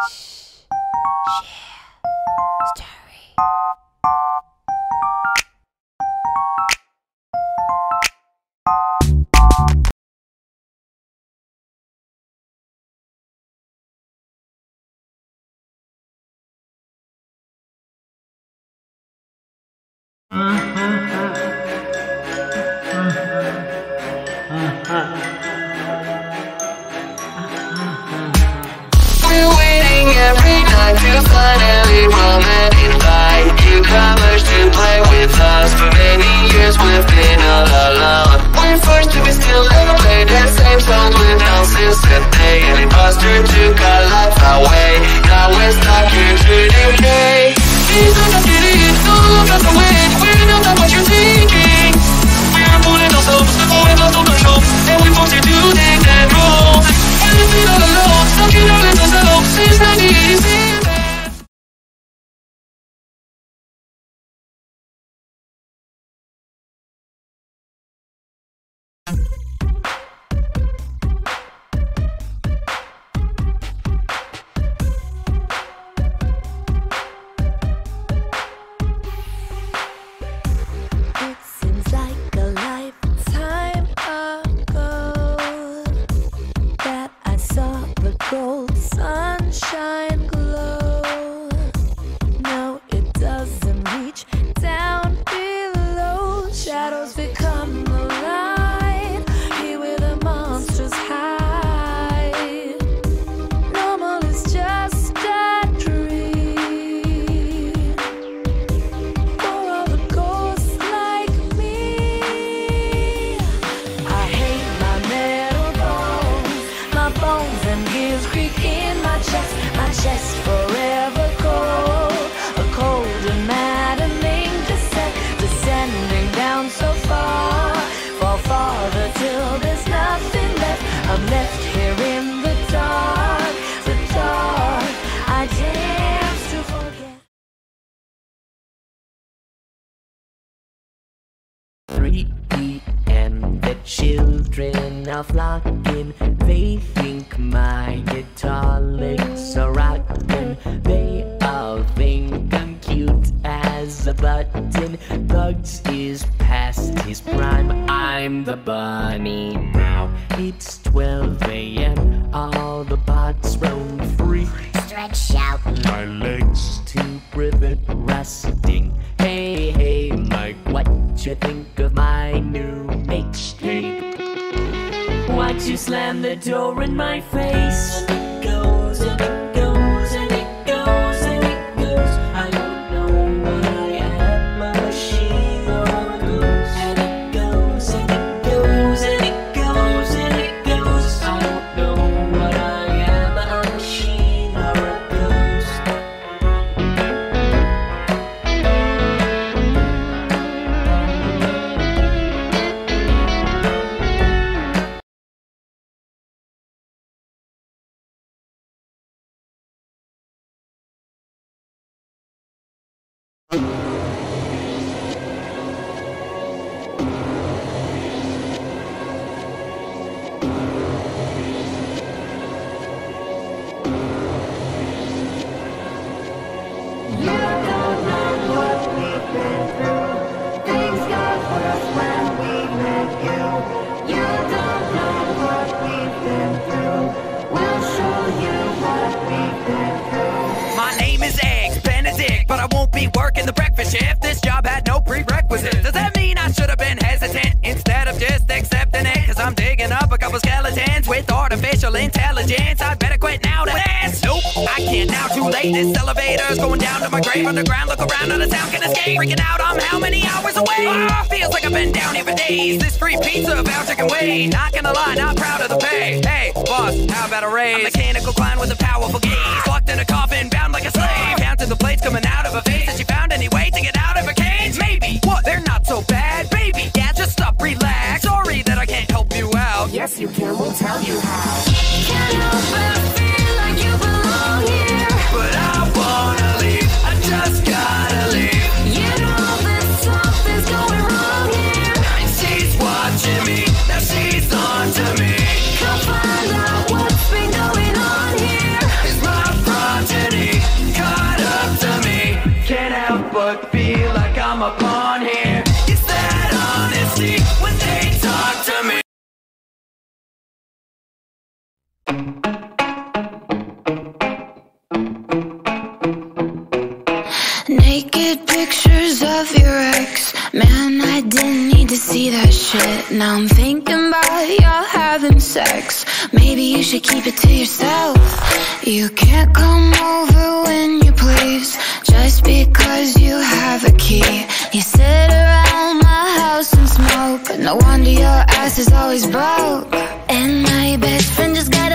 We're we've been all alone. We're forced to be still and play the same songs with now since children are flocking. They think my guitar licks are rocking. They all think I'm cute as a button. Bugs is past his prime. I'm the bunny now. It's 12 a.m. All the bots roam free. Stretch out. My legs to prevent rusting. Hey, hey, Mike, what you think of my you slam the door in my face? Late. This elevator's going down to my grave underground. Look around, not a sound can escape. Freaking out, I'm how many hours away? Ah, feels like I've been down here for days. This free pizza voucher can wait. Not gonna lie, not proud of the pay. Hey, boss, how about a raise? A mechanical clown with a powerful gaze. Locked in a coffin, bound like a slave. Counting the plates coming out of her face. Has she found any way to get out of her cage? Maybe. What? They're not so bad, baby. Yeah, just stop, relax. Sorry that I can't help you out. Yes, you can. We'll tell you how. But Now I'm thinking about y'all having sex. Maybe you should keep it to yourself. You can't come over when you please, just because you have a key. You sit around my house and smoke, but no wonder your ass is always broke. And my best friend just got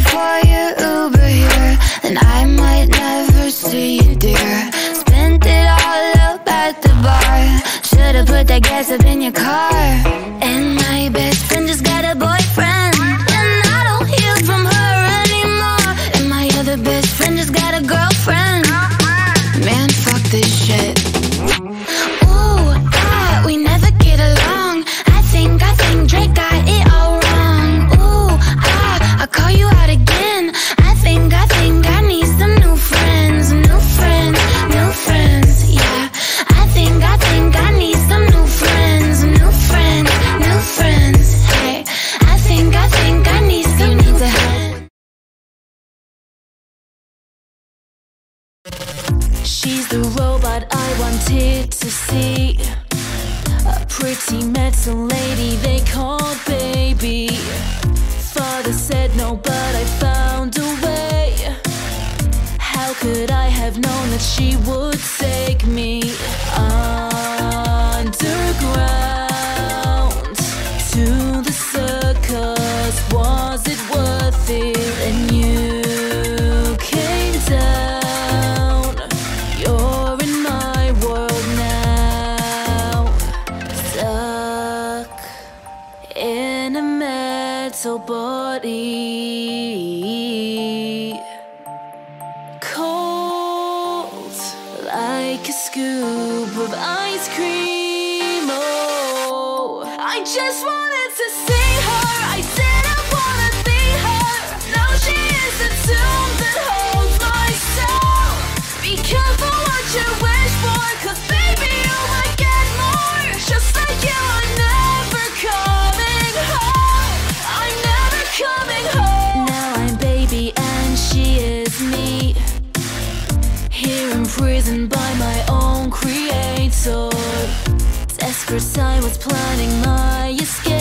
pay for your Uber here, then I might never see you, dear. Spent it all up at the bar. Should've put that gas up in your car. Wanted to see. A pretty metal lady they called baby. Father said no, but I found a way. How could I have known that she would take me underground metal body, creator. Desperate, was planning my escape.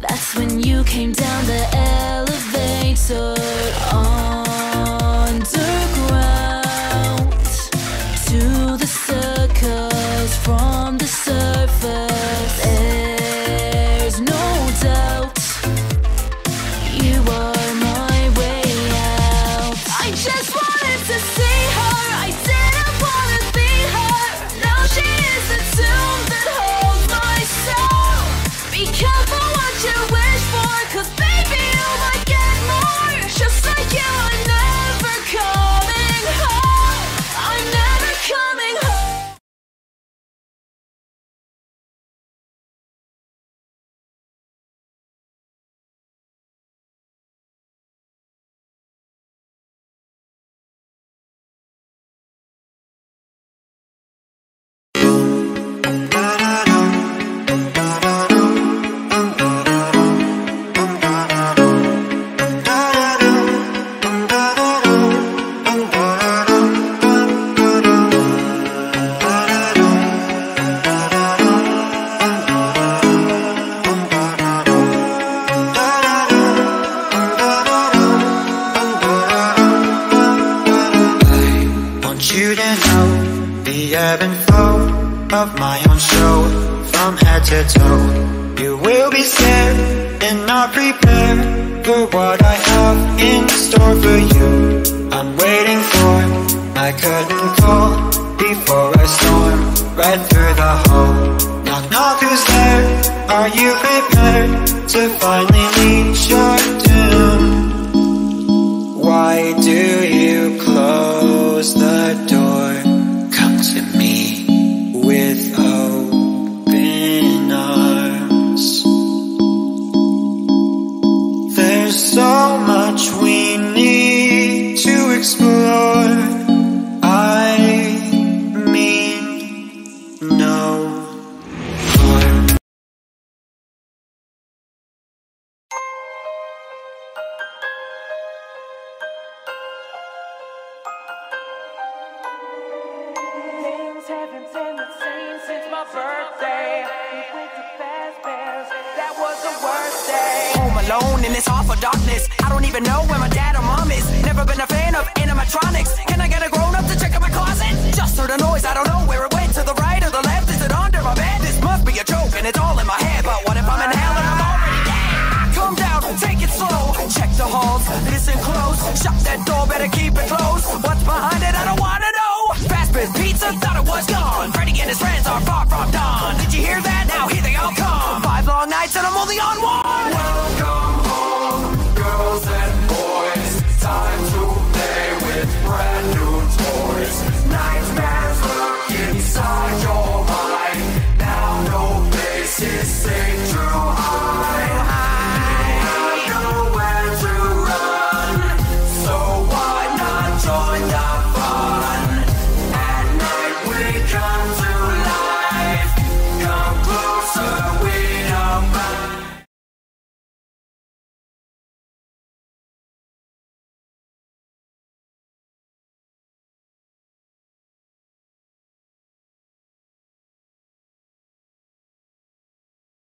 That's when you came down the elevator. Underground ebb and flow of my own show from head to toe. You will be scared and not prepared for what I have in store for you. I'm waiting for my curtain call before I storm right through the hall. Knock, knock, who's there? Are you prepared to finally meet your doom? Why that door, better keep it closed. What's behind it? I don't wanna know. Fast as pizza, thought it was gone. Freddy and his friends are far from done. Did you hear that? Now here they all come. Five long nights and I'm only on one. Whoa.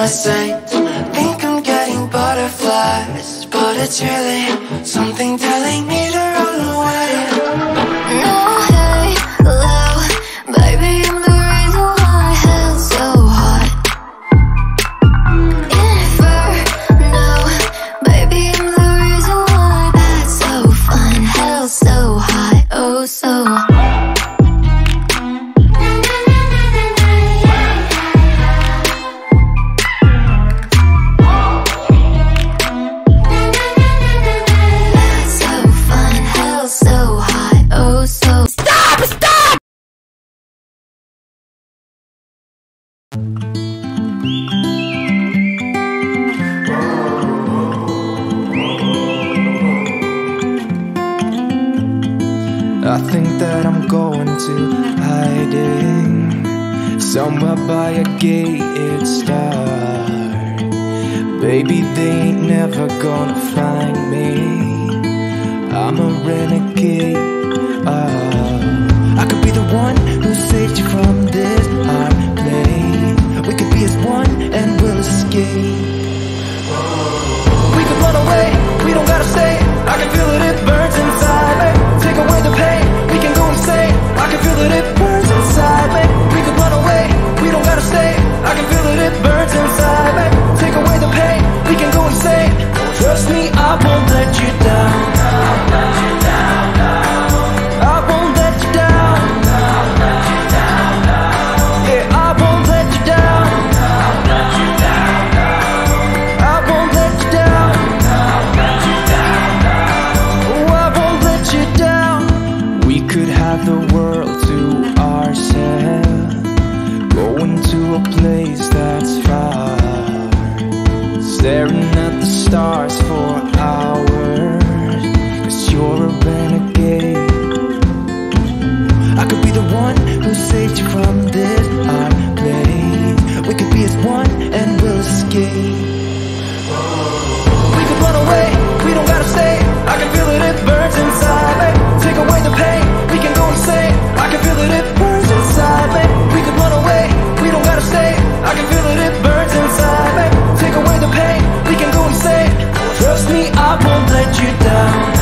my saint Think I'm getting butterflies But it's really something telling me gate. Staring at the stars for hours. Cause you're a renegade. I could be the one who saved you from this I'm We could be as one and we'll escape. We could run away, we don't gotta stay. I can feel it, it burns inside. Take away the pain. pain, we can go insane. Trust me, I won't let you down.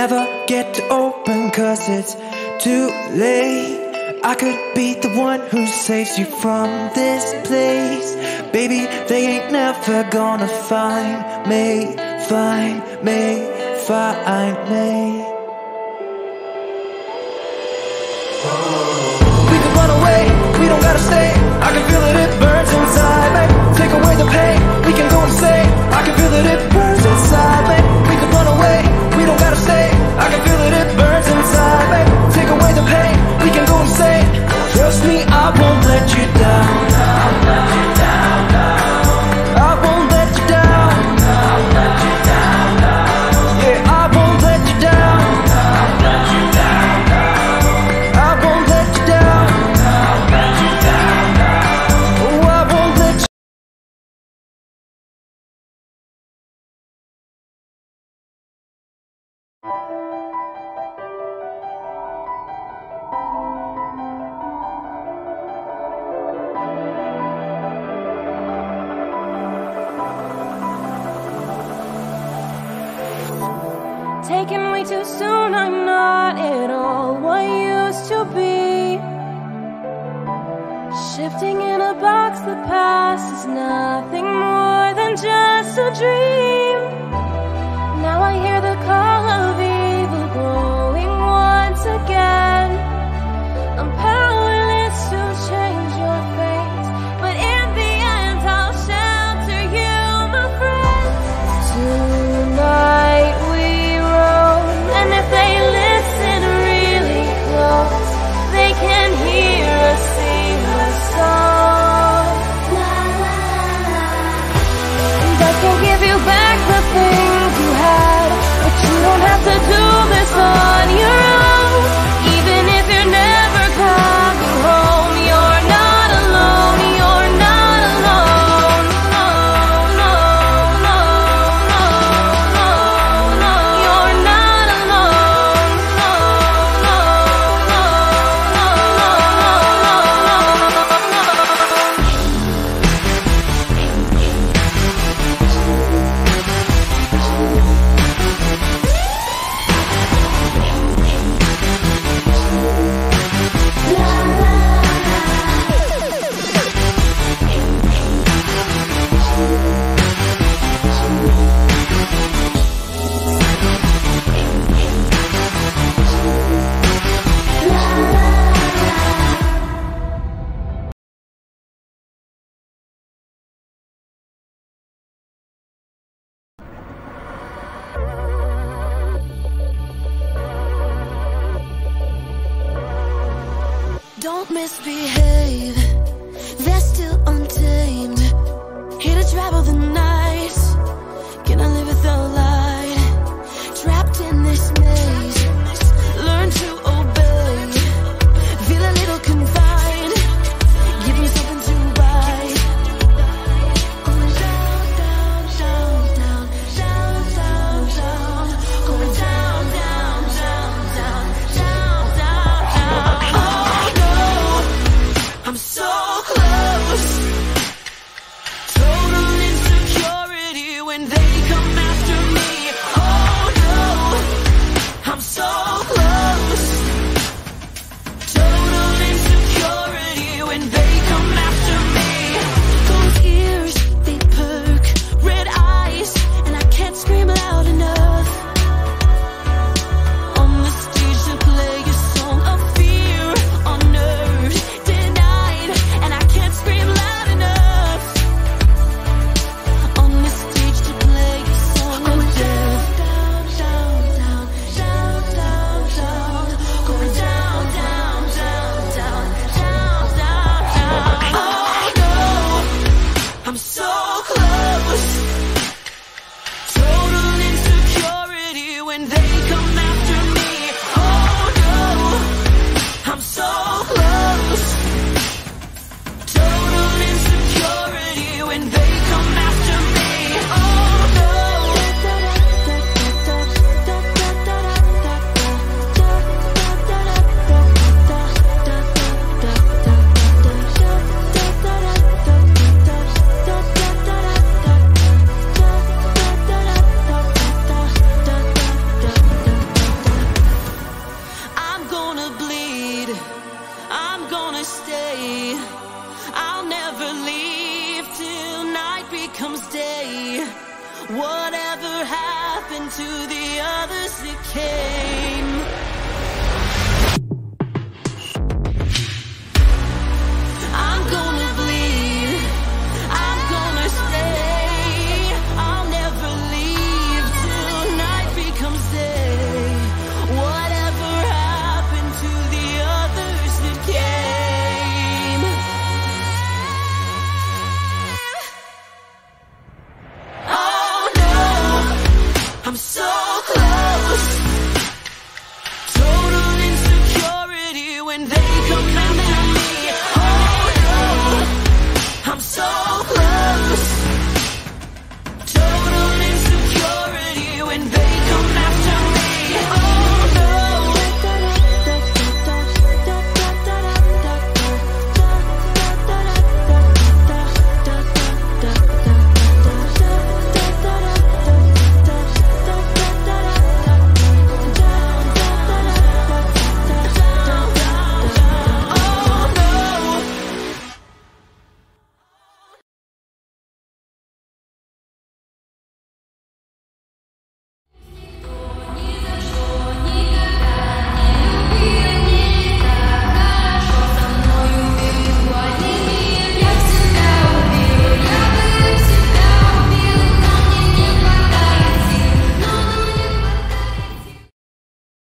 never get to open cause it's too late. I could be the one who saves you from this place. Baby, they ain't never gonna find me Find me, find me. We can run away, we don't gotta stay. I can feel it, it burns inside. Taken way too soon, I'm not at all what used to be. Shifting in a box, the past is nothing more than just a dream.